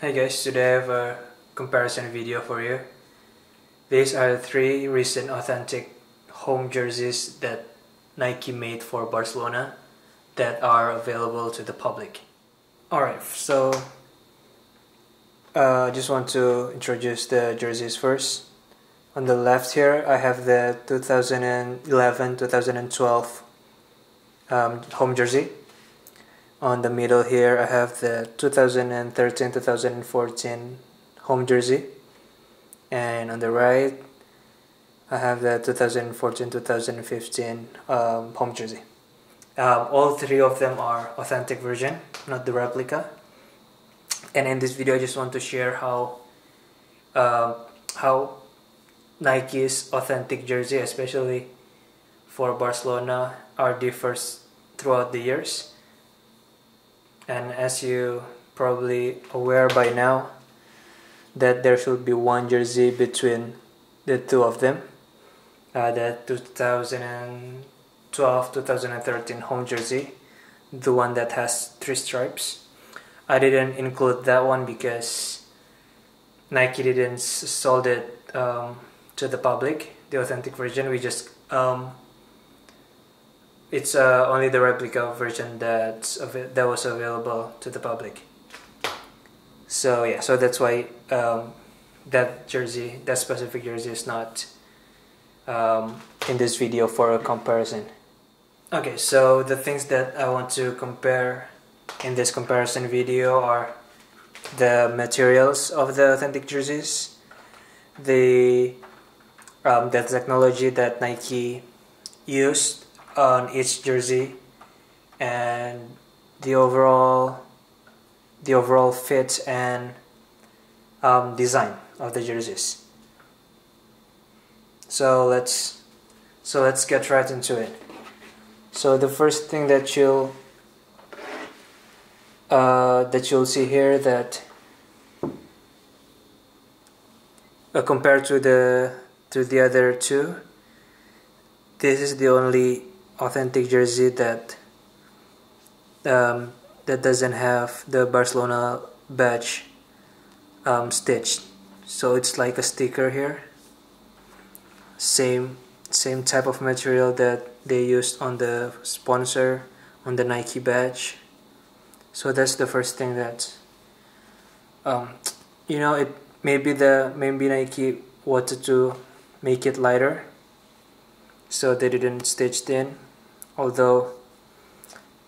Hey guys, today I have a comparison video for you. These are the three recent authentic home jerseys that Nike made for Barcelona that are available to the public. Alright, so uh, I uh, just want to introduce the jerseys first. On the left here, I have the 2011-2012 um, home jersey. On the middle here, I have the 2013-2014 home jersey. And on the right, I have the 2014-2015 um, home jersey. Um, all three of them are authentic version, not the replica. And in this video, I just want to share how uh, how Nike's authentic jersey, especially for Barcelona, are differs throughout the years. And as you probably aware by now, that there should be one jersey between the two of them. Uh, the 2012-2013 home jersey, the one that has three stripes. I didn't include that one because Nike didn't sold it um, to the public, the authentic version. We just um, it's uh, only the replica version that that was available to the public. So yeah, so that's why um, that jersey, that specific jersey, is not um, in this video for a comparison. Okay, so the things that I want to compare in this comparison video are the materials of the authentic jerseys, the um, the technology that Nike used on each jersey, and the overall the overall fit and um, design of the jerseys. So let's so let's get right into it. So the first thing that you'll uh, that you'll see here that uh, compared to the to the other two this is the only authentic jersey that um, that doesn't have the Barcelona badge um, stitched. So it's like a sticker here. Same same type of material that they used on the sponsor on the Nike badge. So that's the first thing that um, you know it maybe the maybe Nike wanted to make it lighter so they didn't stitch it in although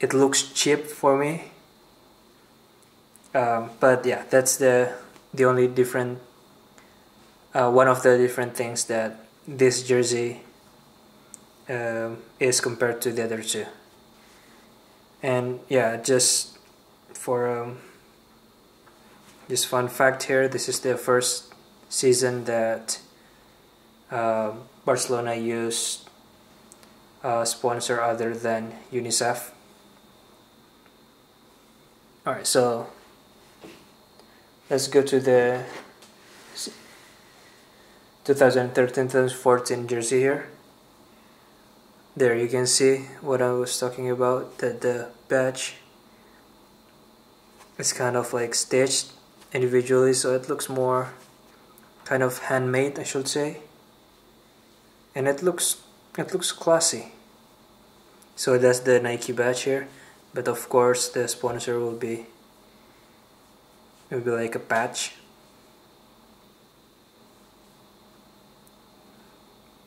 it looks cheap for me um, but yeah that's the the only different uh, one of the different things that this jersey um, is compared to the other two. And yeah just for um, just fun fact here this is the first season that uh, Barcelona used a sponsor other than UNICEF. Alright so let's go to the 2013-2014 jersey here. There you can see what I was talking about that the badge. Is kind of like stitched individually so it looks more kind of handmade I should say. And it looks it looks classy. So that's the Nike badge here but of course the sponsor will be it will be like a patch.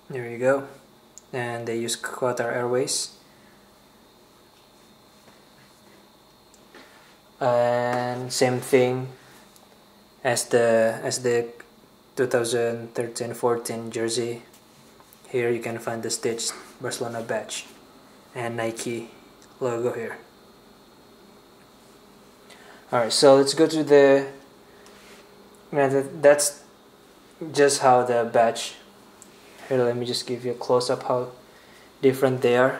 There you go. And they use Qatar Airways. And same thing as the as the 2013-14 jersey here you can find the stitched Barcelona badge and Nike logo here. Alright so let's go to the that's just how the badge here let me just give you a close-up how different they are.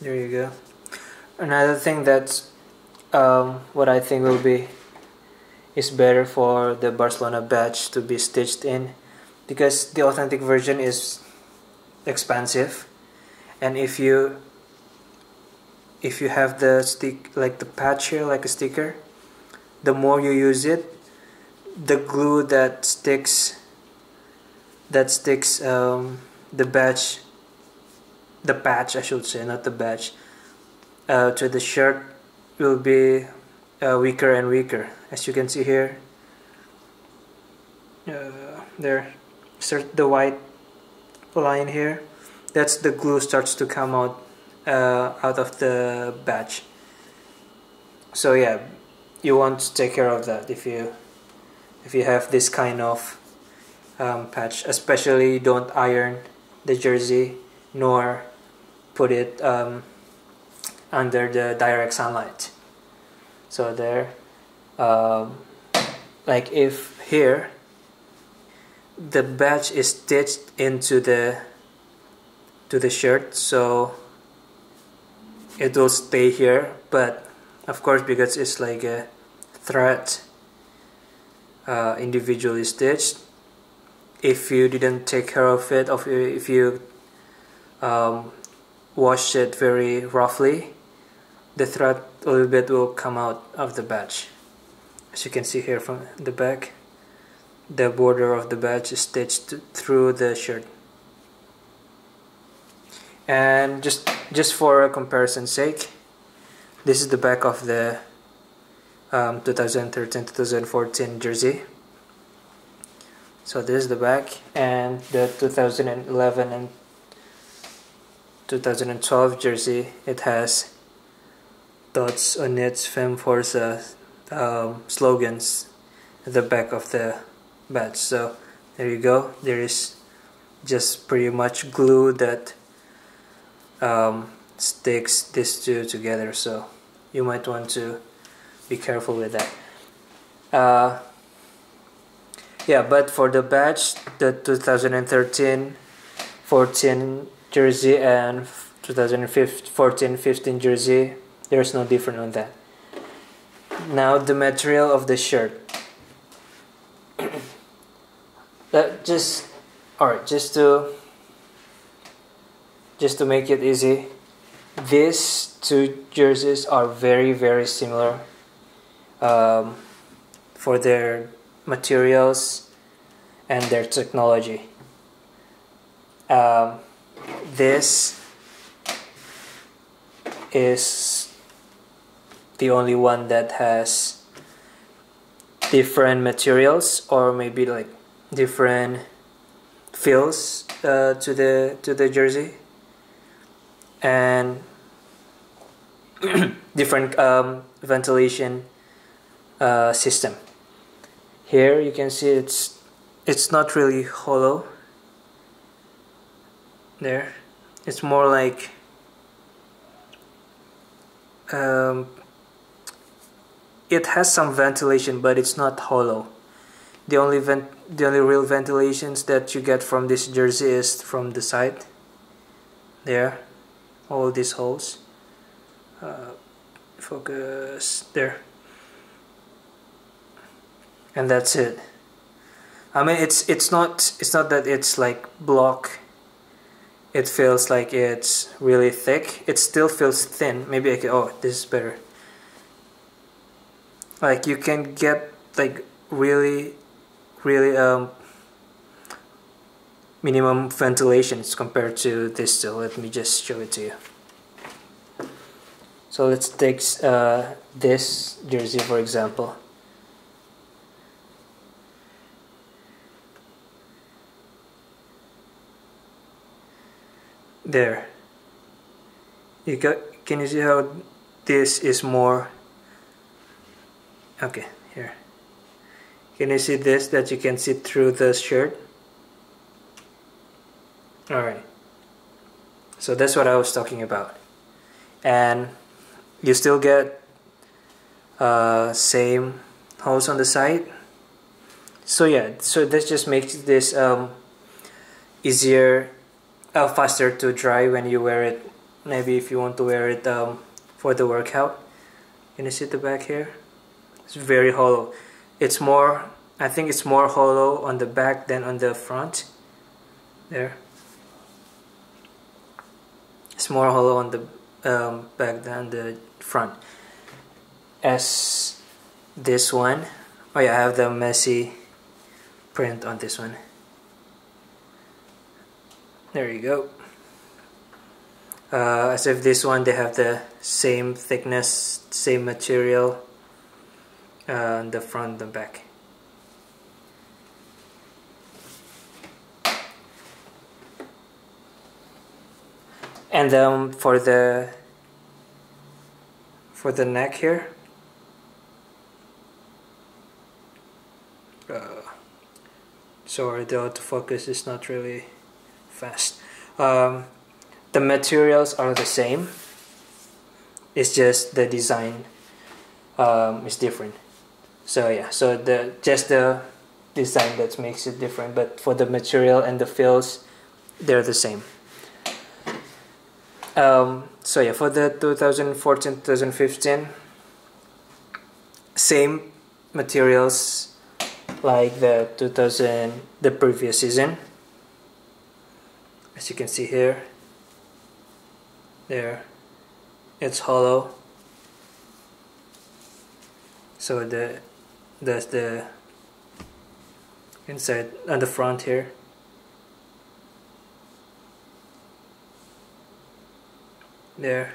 There you go another thing that's um, what I think will be is better for the Barcelona badge to be stitched in because the authentic version is expensive and if you if you have the stick like the patch here like a sticker the more you use it the glue that sticks that sticks um, the badge the patch I should say not the badge uh, to the shirt will be uh, weaker and weaker as you can see here. Uh, there start the white line here. That's the glue starts to come out uh, out of the badge so yeah you want to take care of that if you if you have this kind of um, patch. Especially don't iron the jersey nor put it um, under the direct sunlight. So there um, like if here the badge is stitched into the to the shirt so it will stay here but of course because it's like a thread uh, individually stitched if you didn't take care of it or if you um, wash it very roughly the thread a little bit will come out of the badge as you can see here from the back the border of the badge is stitched through the shirt. And just just for a comparison sake this is the back of the 2013-2014 um, jersey. So this is the back and the 2011 and 2012 jersey. It has dots on its Fem Forza um, slogans at the back of the badge. So there you go. There is just pretty much glue that um, sticks these two together. So you might want to be careful with that. Uh, yeah but for the badge the 2013 14 jersey and 2014 15 jersey there's no different on that. Now the material of the shirt. That just all right just to just to make it easy these two jerseys are very very similar um, for their materials and their technology. Um, this is the only one that has different materials or maybe like different feels uh, to the to the jersey. And different um, ventilation uh, system. Here you can see it's it's not really hollow. There. It's more like um, it has some ventilation but it's not hollow. The only vent the only real ventilations that you get from this jersey is from the side. There all these holes. Uh, focus there. And that's it. I mean it's it's not it's not that it's like block. It feels like it's really thick. It still feels thin. Maybe I can oh this is better like you can get like really really um, minimum ventilations compared to this so let me just show it to you. So let's take uh, this jersey for example. There. You got can you see how this is more okay here. Can you see this that you can see through the shirt? Alright so that's what I was talking about. And you still get uh, same holes on the side? So yeah so this just makes this um, easier uh, faster to dry when you wear it. Maybe if you want to wear it um, for the workout. Can you see the back here it's very hollow. It's more I think it's more hollow on the back than on the front. There. It's more hollow on the um, back than the front. As this one oh yeah I have the Messi print on this one. There you go. Uh, as if this one they have the same thickness same material uh, the front and back. And um, for the for the neck here. Uh, sorry the autofocus is not really fast. Um, the materials are the same. It's just the design um, is different so yeah so the just the design that makes it different but for the material and the fills they're the same. Um, so yeah for the 2014 2015 same materials like the 2000 the previous season. As you can see here there it's hollow. So the that's the inside on the front here. There.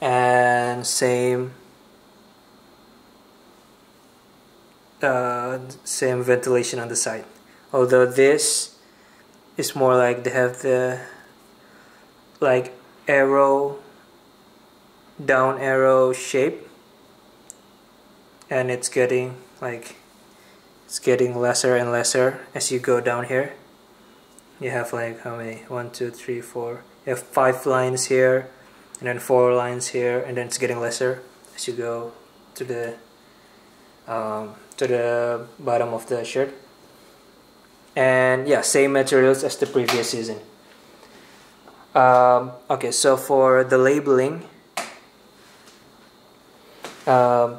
And same uh, same ventilation on the side. Although this is more like they have the like arrow down arrow shape. And it's getting like it's getting lesser and lesser as you go down here. You have like how many? One two three four. You have five lines here and then four lines here and then it's getting lesser as you go to the um, to the bottom of the shirt. And yeah same materials as the previous season um, okay so for the labeling um,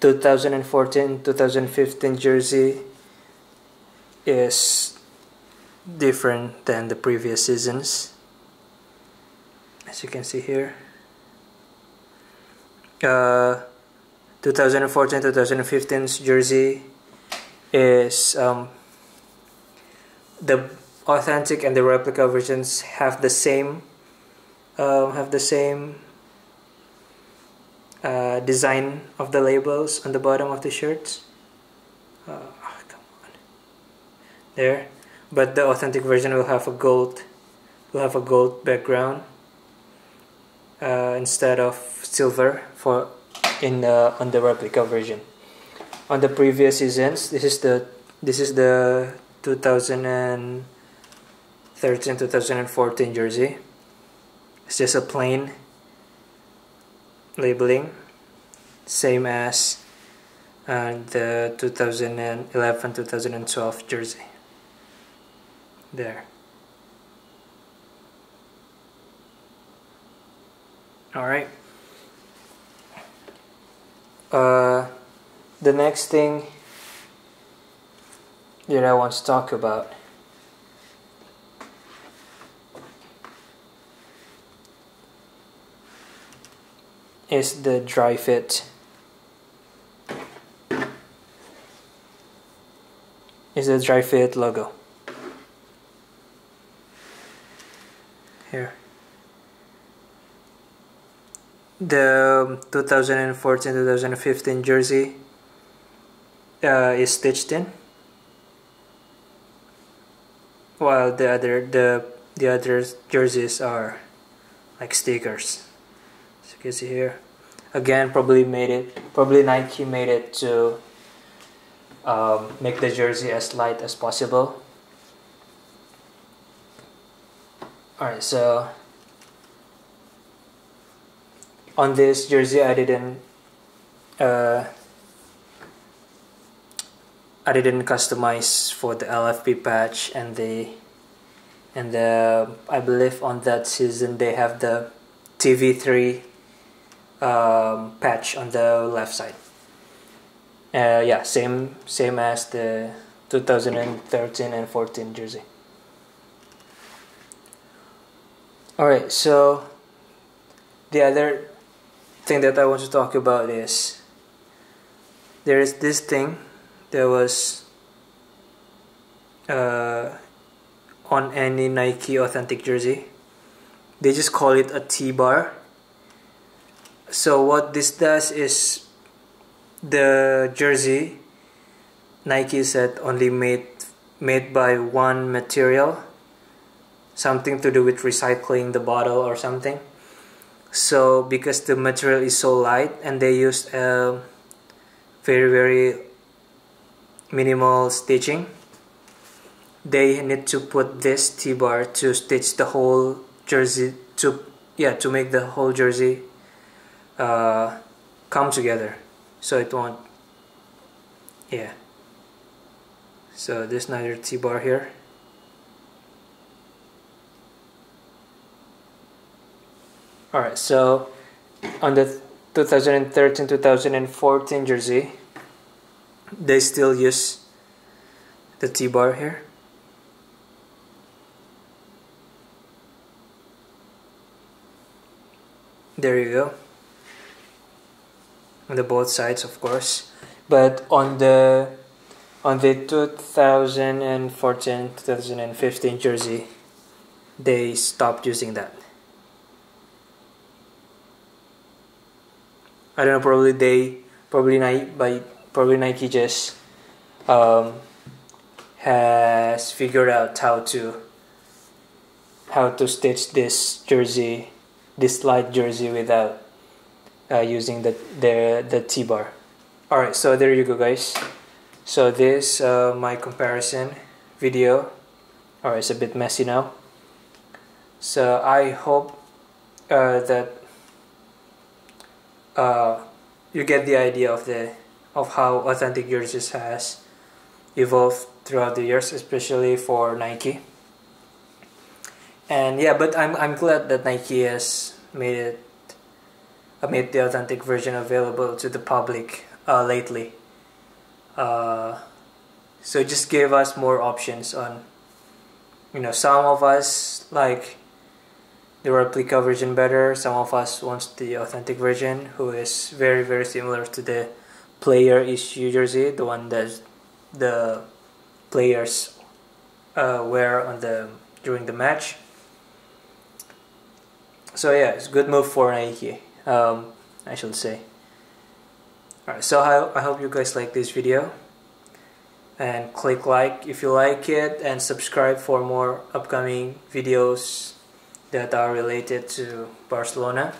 2014 2015 jersey is different than the previous seasons. As you can see here. Uh, 2014-2015's jersey is um, the authentic and the replica versions have the same uh, have the same uh, design of the labels on the bottom of the shirts. Uh, come on. There. But the authentic version will have a gold will have a gold background uh, instead of silver for in the on the replica version. On the previous seasons, this is the this is the 2013 2014 jersey. It's just a plain labeling, same as uh, the 2011 2012 jersey. There. All right. Uh, the next thing that I want to talk about is the Dri-FIT. Is the Dri-FIT logo. Here the 2014-2015 jersey uh, is stitched in while the other the the other jerseys are like stickers can see here. Again probably made it probably Nike made it to um, make the jersey as light as possible. Alright so on this jersey I didn't uh, I didn't customize for the LFP patch and the and the, I believe on that season they have the TV3 um, patch on the left side. Uh, yeah, same same as the 2013 and 14 jersey. All right, so the other thing that I want to talk about is there is this thing that was uh, on any Nike authentic jersey. They just call it a T bar. So what this does is the jersey Nike said only made made by one material something to do with recycling the bottle or something. So because the material is so light and they used a um, very very minimal stitching they need to put this T-bar to stitch the whole jersey to yeah to make the whole jersey uh, come together so it won't yeah so there's another T-bar here Alright, so on the 2013-2014 jersey, they still use the T-bar here. There you go. On the both sides, of course. But on the on the 2014-2015 jersey, they stopped using that. I don't know. Probably they probably Nike by probably Nike just um, has figured out how to how to stitch this jersey, this light jersey without uh, using the the the T bar. All right, so there you go, guys. So this uh, my comparison video. All right, it's a bit messy now. So I hope uh, that uh, you get the idea of the of how authentic jerseys has evolved throughout the years, especially for Nike. And yeah, but I'm I'm glad that Nike has made it made the authentic version available to the public uh, lately. Uh, so just give us more options on you know some of us like the replica version better. Some of us wants the authentic version, who is very very similar to the player issue jersey, the one that the players uh, wear on the during the match. So yeah, it's a good move for Nike. Um, I should say. Alright, so I, I hope you guys like this video and click like if you like it and subscribe for more upcoming videos that are related to Barcelona.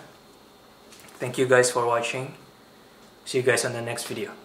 Thank you guys for watching. See you guys on the next video.